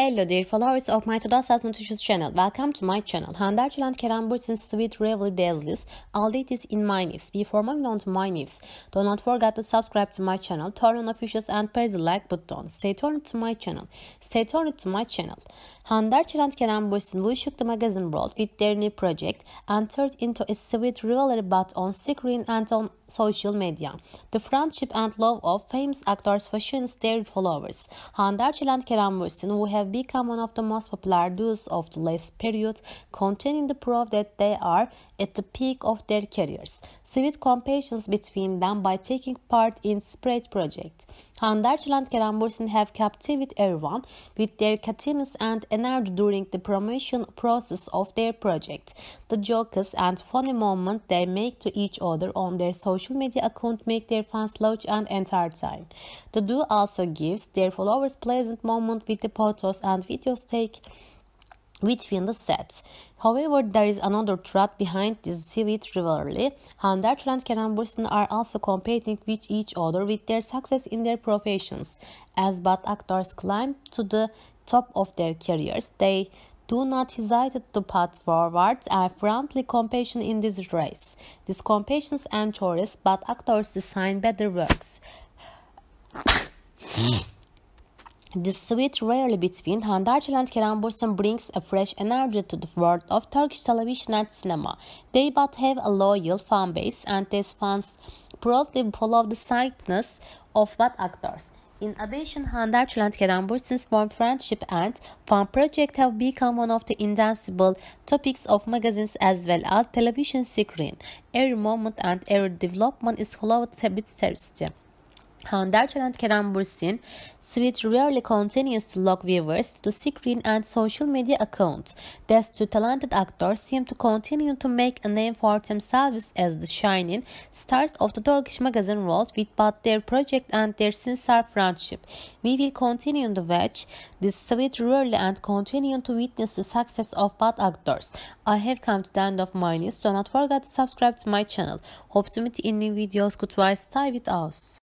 Hello dear followers of my Todas Las Noticias channel. Welcome to my channel. Hande and Kerem Bürsin's sweet rivalry dailies. All this in my news. Before moving on to my news, do not forget to subscribe to my channel, turn on notifications and press the like button. Stay tuned to my channel. Stay tuned to my channel. Hande and Kerem Bürsin, who shook the magazine world with their new project, and turned into a sweet rivalry but on screen and on social media. The friendship and love of famous actors fascinates their followers. Hande and Kerem Bürsin, who have become one of the most popular duos of the last period, containing the proof that they are at the peak of their careers. Sweet competitions between them by taking part in spread project. Kerem Bürsin have captivated everyone with their cattiness and energy during the promotion process of their project. The jokes and funny moments they make to each other on their social media account make their fans laugh and entertain. The duo also gives their followers pleasant moments with the photos and videos taken between the sets. However, there is another threat behind this sweet rivalry. Hande Erçel and Bürsin are also competing with each other with their success in their professions. As both actors climb to the top of their careers, they do not hesitate to put forward a friendly competition in this race. This competition ensures both actors design better works. The sweet rarely between Hande Erçel and Kerem Bürsin brings a fresh energy to the world of Turkish television and cinema. They both have a loyal fan base and these fans proudly follow the sightness of both actors. In addition, Hande Erçel and Kerem Bürsin's warm friendship and fan project have become one of the indiscussable topics of magazines as well as television screen. Every moment and every development is followed with curiosity. Erçel and Kerem Bürsin Sweet rarely continues to lock viewers to screen and social media accounts. These two talented actors seem to continue to make a name for themselves as the shining stars of the Turkish magazine world with both their project and their sincere friendship. We will continue to watch this sweet rarely and continue to witness the success of both actors. I have come to the end of my list. Do not forget to subscribe to my channel. Hope to meet in new videos. Goodbye. Stay with us.